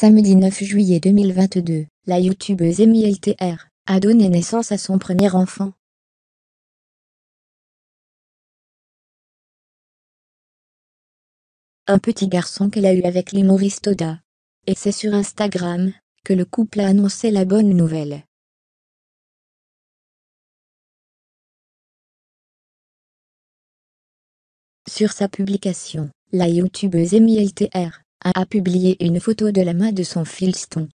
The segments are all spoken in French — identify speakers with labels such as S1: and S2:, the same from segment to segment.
S1: Samedi 9 juillet 2022, la youtubeuse Amy LTR a donné naissance à son premier enfant. Un petit garçon qu'elle a eu avec l'humoriste Oda. Et c'est sur Instagram que le couple a annoncé la bonne nouvelle. Sur sa publication, la youtubeuse Amy LTR a publié une photo de la main de son filston.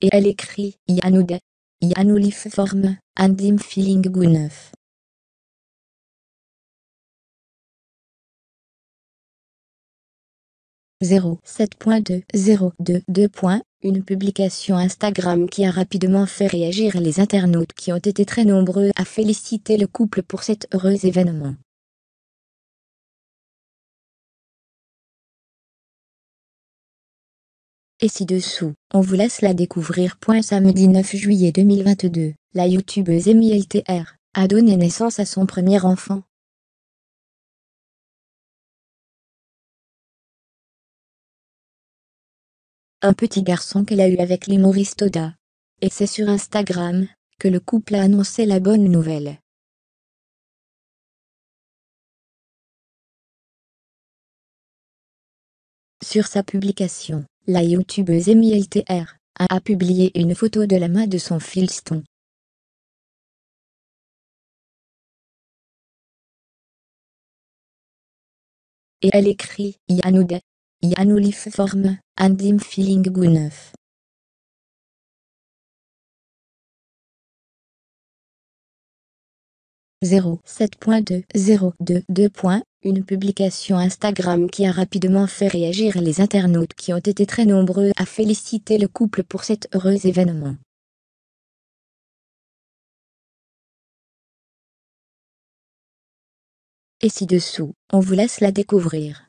S1: Et elle écrit Yanouda, Yanoulif forme, Andim feeling neuf. 07.202.2. Une publication Instagram qui a rapidement fait réagir les internautes qui ont été très nombreux à féliciter le couple pour cet heureux événement. Et ci-dessous, on vous laisse la découvrir. Samedi 9 juillet 2022, la youtubeuse Amy LTR a donné naissance à son premier enfant. Un petit garçon qu'elle a eu avec l'humoriste Oda. Et c'est sur Instagram que le couple a annoncé la bonne nouvelle. Sur sa publication, la youtubeuse Amy LTR a publié une photo de la main de son filston. Et elle écrit Yanouda, Yanoulif forme, Andim feeling neuf. 07.202.2. Une publication Instagram qui a rapidement fait réagir les internautes qui ont été très nombreux à féliciter le couple pour cet heureux événement. Et ci-dessous, on vous laisse la découvrir.